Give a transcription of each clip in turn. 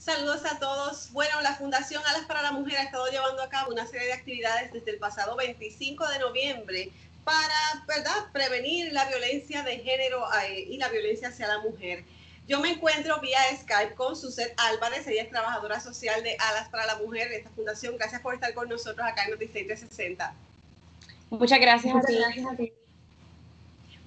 Saludos a todos. Bueno, la Fundación Alas para la Mujer ha estado llevando a cabo una serie de actividades desde el pasado 25 de noviembre para ¿verdad? prevenir la violencia de género eh, y la violencia hacia la mujer. Yo me encuentro vía Skype con Suset Álvarez, ella es trabajadora social de Alas para la Mujer de esta fundación. Gracias por estar con nosotros acá en Noticias 360. Muchas gracias a ti.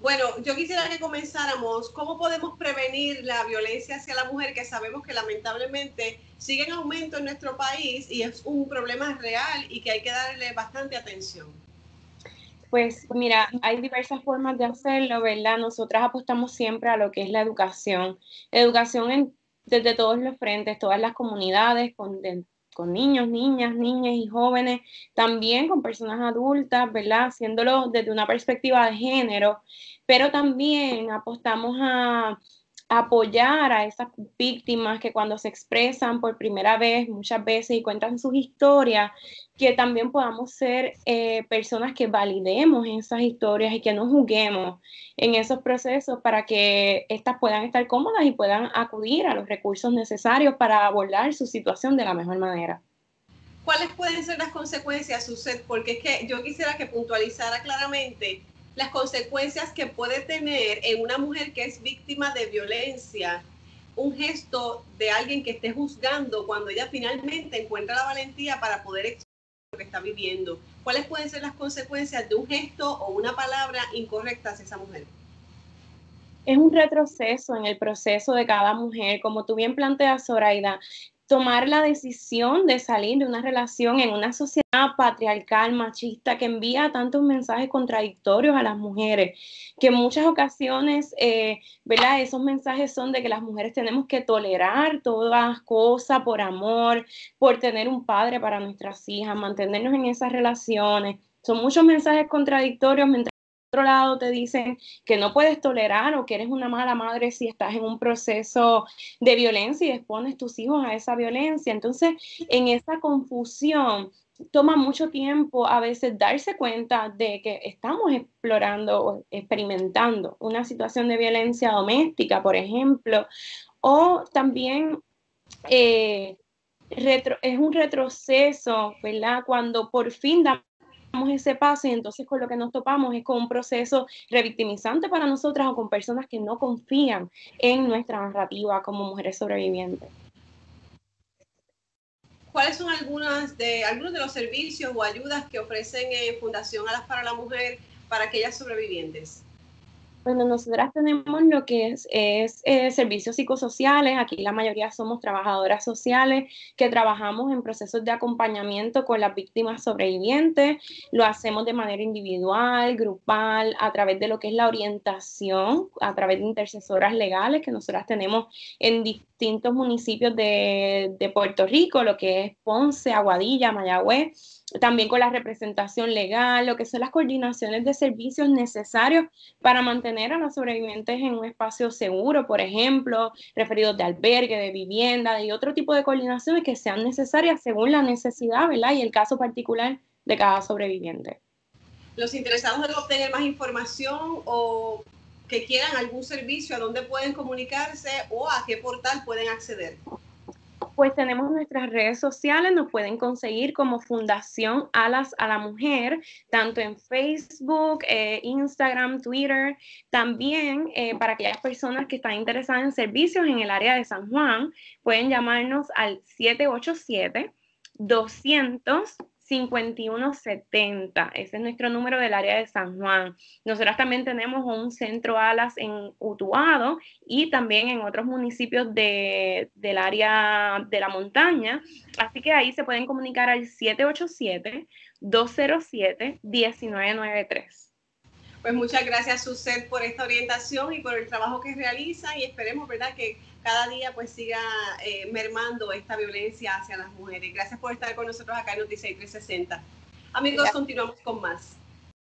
Bueno, yo quisiera que comenzáramos. ¿Cómo podemos prevenir la violencia hacia la mujer que sabemos que lamentablemente sigue en aumento en nuestro país y es un problema real y que hay que darle bastante atención? Pues mira, hay diversas formas de hacerlo, ¿verdad? Nosotras apostamos siempre a lo que es la educación. Educación en, desde todos los frentes, todas las comunidades, con, con niños, niñas, niñas y jóvenes, también con personas adultas, ¿verdad? Haciéndolo desde una perspectiva de género, pero también apostamos a apoyar a esas víctimas que cuando se expresan por primera vez, muchas veces y cuentan sus historias, que también podamos ser eh, personas que validemos esas historias y que no juzguemos en esos procesos para que éstas puedan estar cómodas y puedan acudir a los recursos necesarios para abordar su situación de la mejor manera. ¿Cuáles pueden ser las consecuencias, Suset? Porque es que yo quisiera que puntualizara claramente las consecuencias que puede tener en una mujer que es víctima de violencia un gesto de alguien que esté juzgando cuando ella finalmente encuentra la valentía para poder expresar lo que está viviendo. ¿Cuáles pueden ser las consecuencias de un gesto o una palabra incorrecta hacia esa mujer? Es un retroceso en el proceso de cada mujer, como tú bien planteas, Zoraida tomar la decisión de salir de una relación en una sociedad patriarcal, machista, que envía tantos mensajes contradictorios a las mujeres, que en muchas ocasiones, eh, ¿verdad? Esos mensajes son de que las mujeres tenemos que tolerar todas cosas por amor, por tener un padre para nuestras hijas, mantenernos en esas relaciones. Son muchos mensajes contradictorios mientras otro lado te dicen que no puedes tolerar o que eres una mala madre si estás en un proceso de violencia y expones tus hijos a esa violencia. Entonces, en esa confusión, toma mucho tiempo a veces darse cuenta de que estamos explorando o experimentando una situación de violencia doméstica, por ejemplo, o también eh, es un retroceso, ¿verdad? Cuando por fin damos ese paso y entonces con lo que nos topamos es con un proceso revictimizante para nosotras o con personas que no confían en nuestra narrativa como mujeres sobrevivientes. ¿Cuáles son algunas de, algunos de los servicios o ayudas que ofrecen en Fundación Alas para la Mujer para aquellas sobrevivientes? Bueno, nosotras tenemos lo que es, eh, servicios psicosociales. Aquí la mayoría somos trabajadoras sociales que trabajamos en procesos de acompañamiento con las víctimas sobrevivientes. Lo hacemos de manera individual, grupal, a través de lo que es la orientación, a través de intercesoras legales que nosotras tenemos en distintos municipios de, de Puerto Rico, lo que es Ponce, Aguadilla, Mayagüez también con la representación legal, lo que son las coordinaciones de servicios necesarios para mantener a los sobrevivientes en un espacio seguro, por ejemplo, referidos de albergue, de vivienda y otro tipo de coordinaciones que sean necesarias según la necesidad. Y el caso particular de cada sobreviviente. Los interesados en obtener más información o que quieran algún servicio, ¿a dónde pueden comunicarse o a qué portal pueden acceder? Pues tenemos nuestras redes sociales, nos pueden conseguir como Fundación Alas a la Mujer, tanto en Facebook, eh, Instagram, Twitter. También eh, para aquellas personas que están interesadas en servicios en el área de San Juan, pueden llamarnos al 787 200 5170. Ese es nuestro número del área de San Juan. Nosotras también tenemos un centro alas en Utuado y también en otros municipios de, del área de la montaña. Así que ahí se pueden comunicar al 787-207-1993. Pues muchas gracias, Suset, por esta orientación y por el trabajo que realiza y esperemos, ¿verdad?, que cada día pues siga eh, mermando esta violencia hacia las mujeres. Gracias por estar con nosotros acá en Noticias 360. Amigos, continuamos con más.